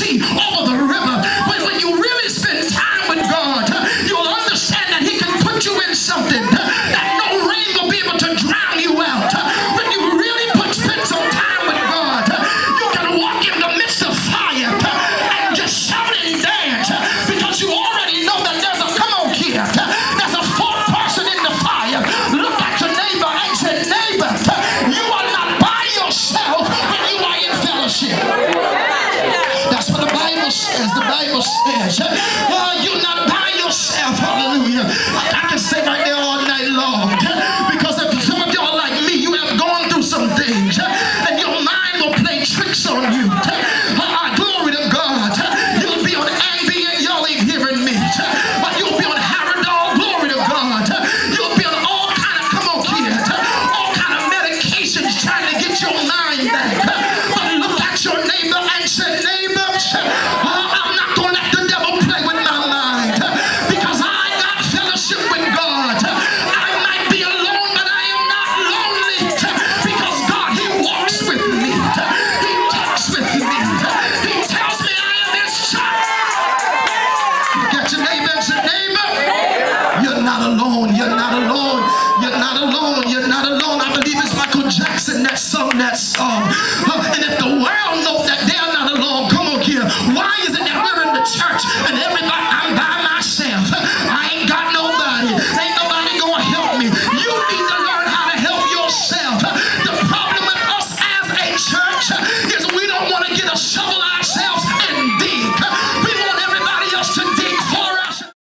see. As the Bible says. You're not by yourself. Hallelujah. I, can stay right there all night long. Because if some of y'all like me, you have gone through some things. And your mind will play tricks on you. not